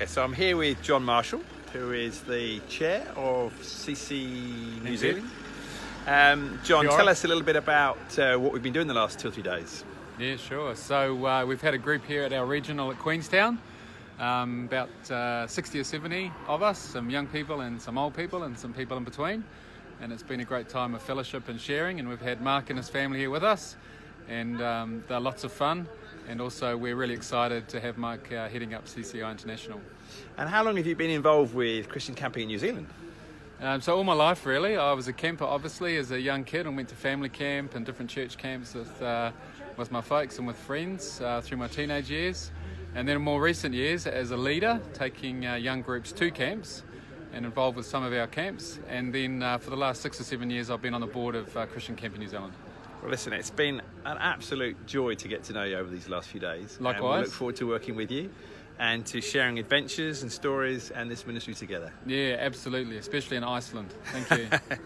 Okay, so I'm here with Jon Marshall, who is the chair of CC New Zealand. Um, Jon, tell us a little bit about uh, what we've been doing the last two or three days. Yeah, sure. So uh, we've had a group here at our regional at Queenstown, um, about uh, 60 or 70 of us, some young people and some old people and some people in between. And it's been a great time of fellowship and sharing. And we've had Mark and his family here with us, and um, they're lots of fun. And also, we're really excited to have Mike uh, heading up CCI International. And how long have you been involved with Christian camping in New Zealand? Um, so all my life, really, I was a camper. Obviously, as a young kid, and went to family camp and different church camps with uh, with my folks and with friends uh, through my teenage years. And then in more recent years, as a leader, taking uh, young groups to camps and involved with some of our camps. And then uh, for the last six or seven years, I've been on the board of uh, Christian Camping New Zealand. Well, listen, it's been an absolute joy to get to know you over these last few days. And we look forward to working with you and to sharing adventures and stories and this ministry together. Yeah, absolutely, especially in Iceland. Thank you.